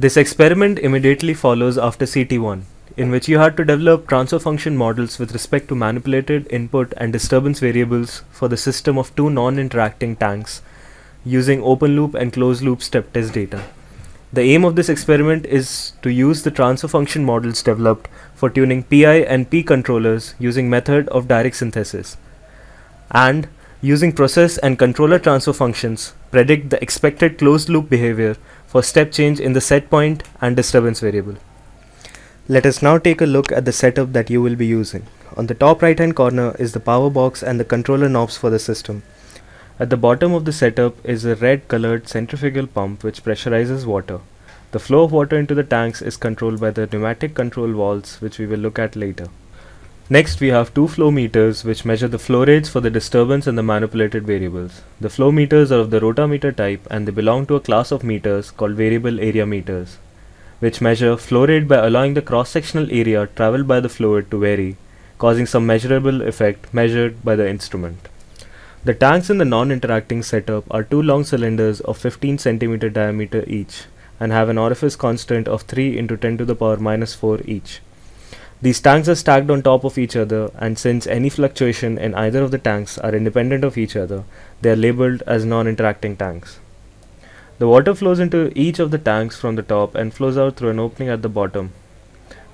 This experiment immediately follows after CT1, in which you had to develop transfer function models with respect to manipulated input and disturbance variables for the system of two non-interacting tanks using open loop and closed loop step test data. The aim of this experiment is to use the transfer function models developed for tuning PI and P controllers using method of direct synthesis and using process and controller transfer functions predict the expected closed loop behavior for step change in the set point and disturbance variable. Let us now take a look at the setup that you will be using. On the top right hand corner is the power box and the controller knobs for the system. At the bottom of the setup is a red colored centrifugal pump which pressurizes water. The flow of water into the tanks is controlled by the pneumatic control valves which we will look at later. Next we have two flow meters which measure the flow rates for the disturbance and the manipulated variables. The flow meters are of the rotameter type and they belong to a class of meters called variable area meters, which measure flow rate by allowing the cross-sectional area traveled by the fluid to vary, causing some measurable effect measured by the instrument. The tanks in the non-interacting setup are two long cylinders of 15 cm diameter each and have an orifice constant of 3 into 10 to the power minus 4 each. These tanks are stacked on top of each other and since any fluctuation in either of the tanks are independent of each other, they are labeled as non-interacting tanks. The water flows into each of the tanks from the top and flows out through an opening at the bottom.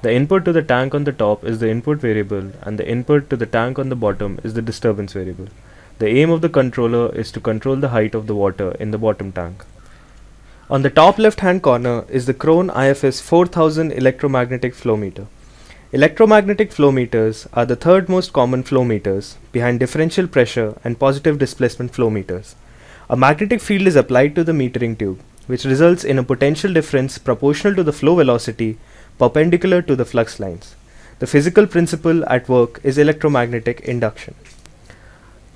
The input to the tank on the top is the input variable and the input to the tank on the bottom is the disturbance variable. The aim of the controller is to control the height of the water in the bottom tank. On the top left hand corner is the Krohne IFS 4000 electromagnetic flow meter. Electromagnetic flow meters are the third most common flow meters behind differential pressure and positive displacement flow meters. A magnetic field is applied to the metering tube, which results in a potential difference proportional to the flow velocity perpendicular to the flux lines. The physical principle at work is electromagnetic induction.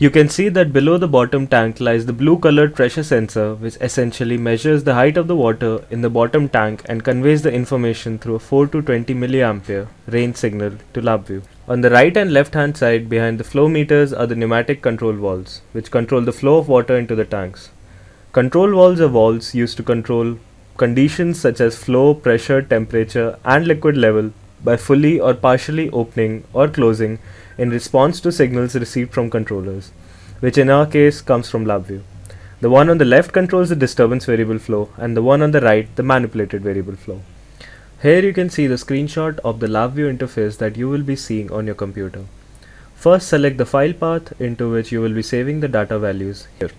You can see that below the bottom tank lies the blue colored pressure sensor which essentially measures the height of the water in the bottom tank and conveys the information through a 4 to 20 milliampere range signal to LabVIEW. On the right and left hand side behind the flow meters are the pneumatic control valves which control the flow of water into the tanks. Control valves are valves used to control conditions such as flow, pressure, temperature and liquid level by fully or partially opening or closing in response to signals received from controllers, which in our case comes from LabVIEW. The one on the left controls the disturbance variable flow and the one on the right the manipulated variable flow. Here you can see the screenshot of the LabVIEW interface that you will be seeing on your computer. First select the file path into which you will be saving the data values here.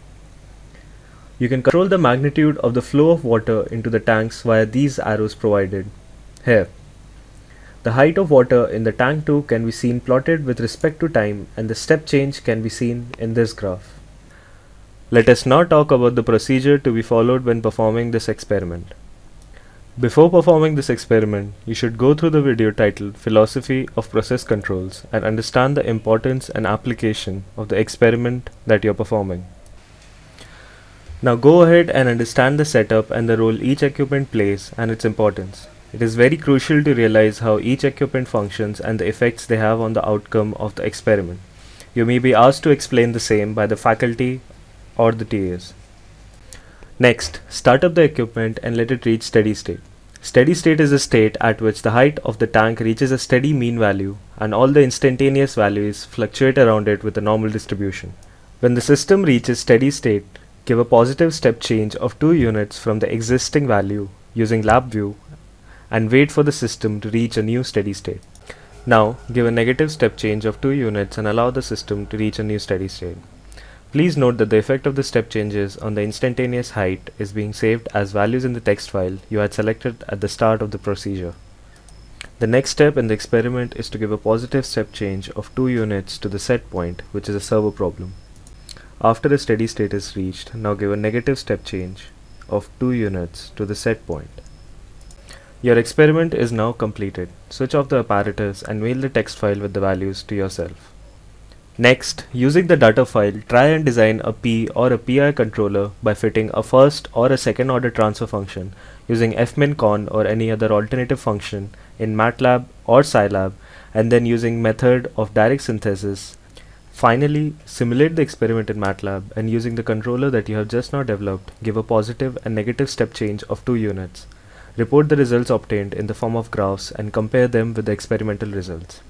You can control the magnitude of the flow of water into the tanks via these arrows provided here. The height of water in the tank 2 can be seen plotted with respect to time and the step change can be seen in this graph. Let us now talk about the procedure to be followed when performing this experiment. Before performing this experiment, you should go through the video titled Philosophy of Process Controls and understand the importance and application of the experiment that you are performing. Now go ahead and understand the setup and the role each equipment plays and its importance. It is very crucial to realize how each equipment functions and the effects they have on the outcome of the experiment. You may be asked to explain the same by the faculty or the TAs. Next, start up the equipment and let it reach steady state. Steady state is a state at which the height of the tank reaches a steady mean value and all the instantaneous values fluctuate around it with a normal distribution. When the system reaches steady state, give a positive step change of 2 units from the existing value using LabVIEW and wait for the system to reach a new steady state. Now, give a negative step change of 2 units and allow the system to reach a new steady state. Please note that the effect of the step changes on the instantaneous height is being saved as values in the text file you had selected at the start of the procedure. The next step in the experiment is to give a positive step change of 2 units to the set point, which is a servo problem. After the steady state is reached, now give a negative step change of 2 units to the set point. Your experiment is now completed. Switch off the apparatus and mail the text file with the values to yourself. Next, using the data file, try and design a P or a PI controller by fitting a first or a second order transfer function using fminCon or any other alternative function in MATLAB or Scilab and then using method of direct synthesis. Finally, simulate the experiment in MATLAB and using the controller that you have just now developed, give a positive and negative step change of 2 units. Report the results obtained in the form of graphs and compare them with the experimental results.